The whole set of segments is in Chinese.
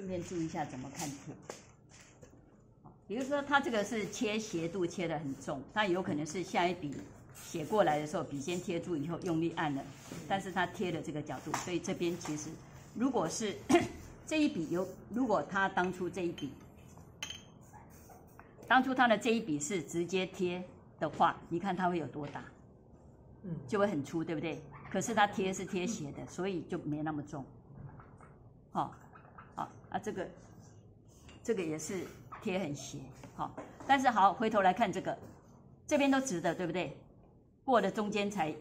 顺便注意一下怎么看图。比如说，它这个是切斜度切的很重，它有可能是下一笔写过来的时候，笔先贴住以后用力按了，但是它贴的这个角度，所以这边其实如果是 这一笔有，如果他当初这一笔，当初他的这一笔是直接贴的话，你看它会有多大？嗯，就会很粗，对不对？可是它贴是贴斜的，所以就没那么重。好，好啊，这个这个也是贴很斜，好，但是好，回头来看这个，这边都直的，对不对？过的中间才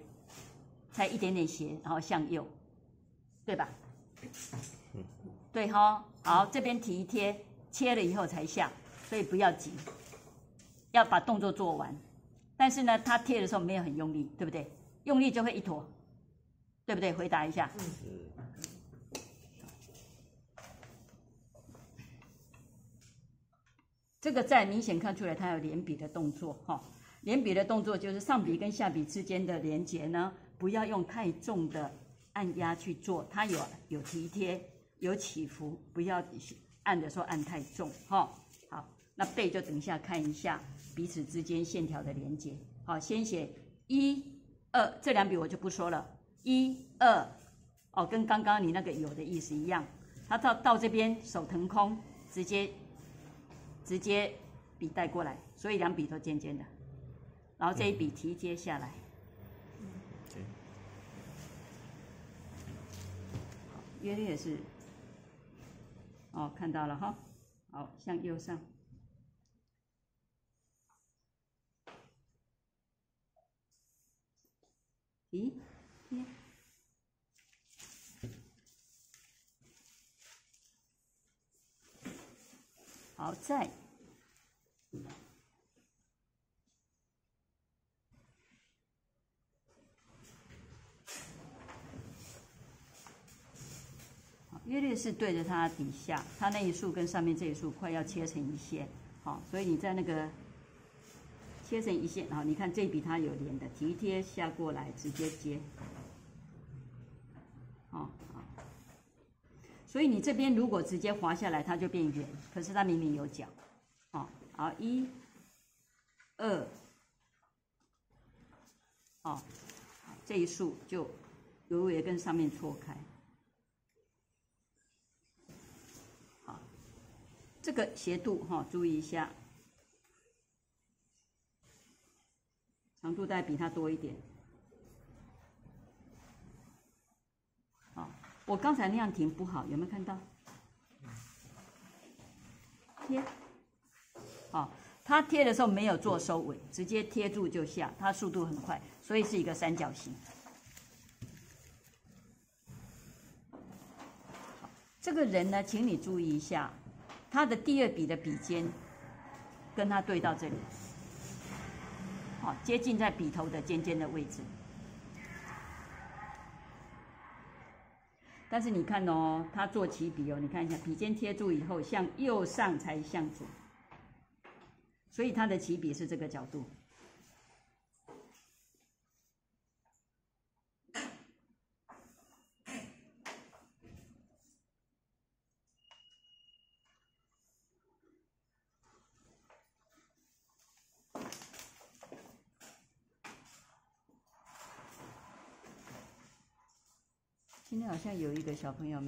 才一点点斜，然后向右，对吧？对哈，好，这边提贴切了以后才下，所以不要急，要把动作做完。但是呢，它贴的时候没有很用力，对不对？用力就会一坨，对不对？回答一下。这个再明显看出来，它有连笔的动作哈。连笔的动作就是上笔跟下笔之间的连接呢，不要用太重的按压去做，它有有提贴，有起伏，不要按的时候按太重哈。好，那背就等一下看一下彼此之间线条的连接。好，先写一二，这两笔我就不说了。一二，哦，跟刚刚你那个有的意思一样，它到到这边手腾空，直接。直接笔带过来，所以两笔都尖尖的，然后这一笔提接下来，嗯、好约略是，哦，看到了哈，好，向右上，咦，好在。约略是对着它底下，它那一竖跟上面这一竖快要切成一线，好，所以你在那个切成一线，然后你看这笔它有连的，提贴下过来直接接，好，所以你这边如果直接滑下来，它就变圆，可是它明明有角，好，好，一、二，好，这一竖就微微跟上面错开。好这个斜度哈，注意一下，长度再比它多一点。好，我刚才那样停不好，有没有看到？贴，好，它贴的时候没有做收尾，直接贴住就下，它速度很快，所以是一个三角形。这个人呢，请你注意一下。他的第二笔的笔尖，跟他对到这里，好，接近在笔头的尖尖的位置。但是你看哦，它做起笔哦，你看一下，笔尖贴住以后，向右上才向左，所以它的起笔是这个角度。今天好像有一个小朋友。